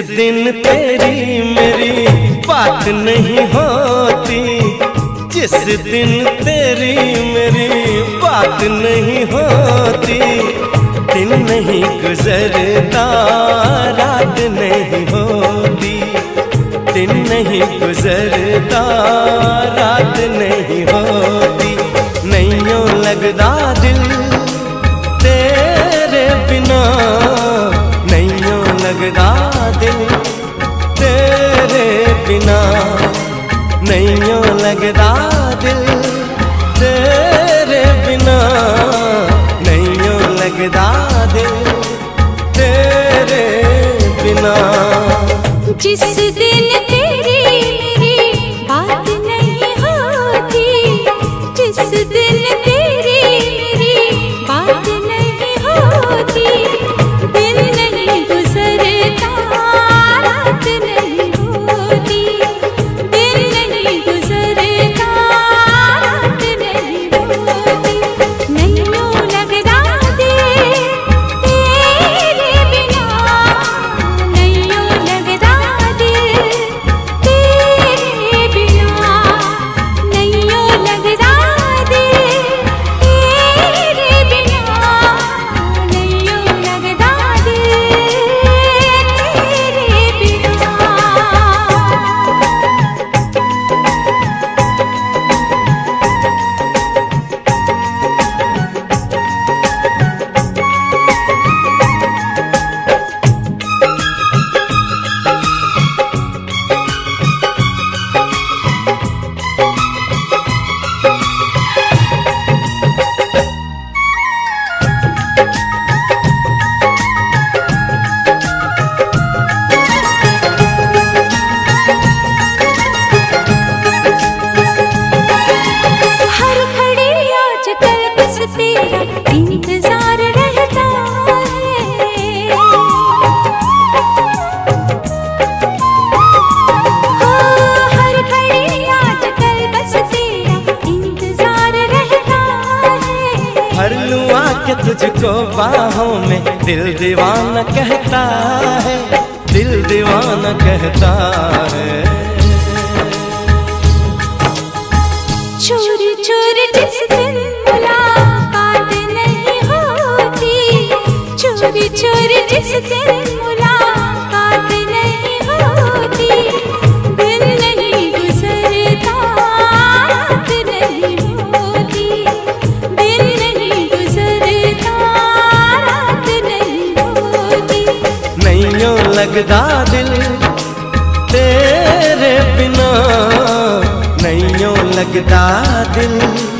दिन तेरी मेरी बात नहीं होती। जिस दिन तेरी मेरी बात नहीं होती। दिन नहीं गुजरता, रात नहीं होती। दिन नहीं गुजरता, रात नहीं होती। नहीं लगदा के तुझको बाहों में दिल दीवाना कहता है दिल दीवाना कहता है। लगदा दिल तेरे बिना नहीं लगदा दिल।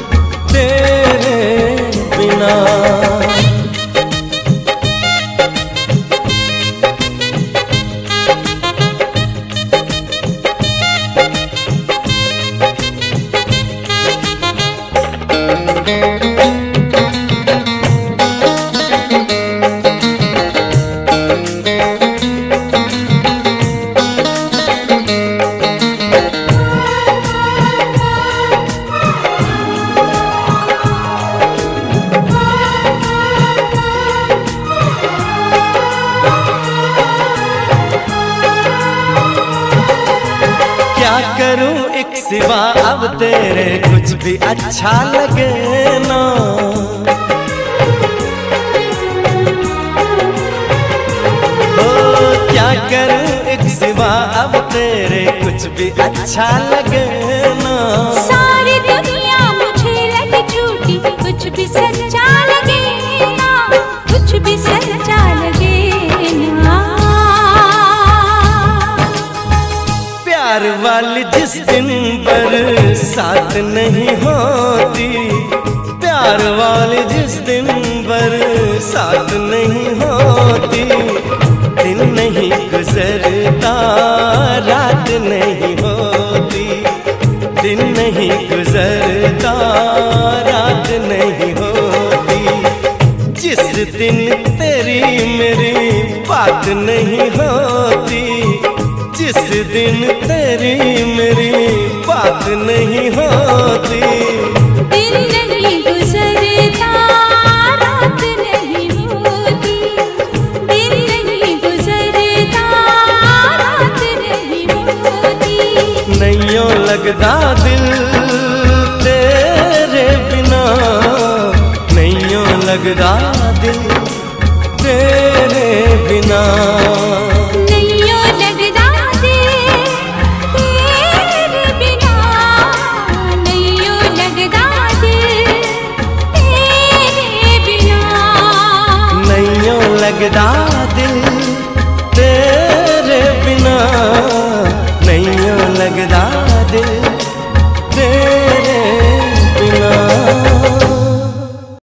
सिवा अब तेरे कुछ भी अच्छा लगे ना। ओ, क्या करूँ एक सिवा अब तेरे कुछ भी अच्छा लगे? प्यार वाली जिस दिन बरसात नहीं होती, प्यार वाली जिस दिन बरसात नहीं होती, दिन नहीं गुजरता, रात नहीं होती, दिन नहीं गुजरता, रात नहीं होती। जिस दिन तेरी मेरी बात नहीं होती जिस दिन तेरी मेरी बात नहीं होती। दिन नहीं गुजरता रात नहीं होती। दिन नहीं गुजरता रात नहीं होती। लगदा दिल तेरे बिना। नैयो लगदा दिल तेरे बिना। बेटा दिल तेरे बिना नहीं लगदा दिल तेरे